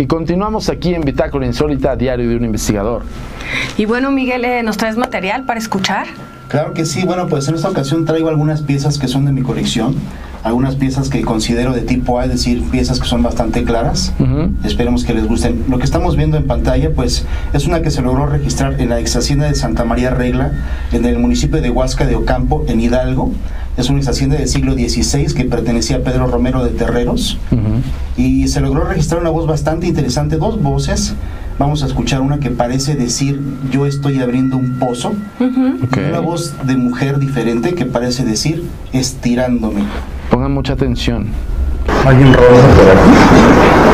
Y continuamos aquí en Bitácora Insólita, diario de un investigador. Y bueno, Miguel, eh, ¿nos traes material para escuchar? Claro que sí, bueno, pues en esta ocasión traigo algunas piezas que son de mi colección, algunas piezas que considero de tipo A, es decir, piezas que son bastante claras. Esperemos que les gusten. Lo que estamos viendo en pantalla, pues es una que se logró registrar en la ex hacienda de Santa María Regla, en el municipio de Huasca de Ocampo, en Hidalgo. Es una hacienda del siglo XVI que pertenecía a Pedro Romero de Terreros. Y se logró registrar una voz bastante interesante, dos voces vamos a escuchar una que parece decir yo estoy abriendo un pozo. Una voz de mujer diferente que parece decir estirándome. Pongan mucha atención. ¿Alguien robó por aquí?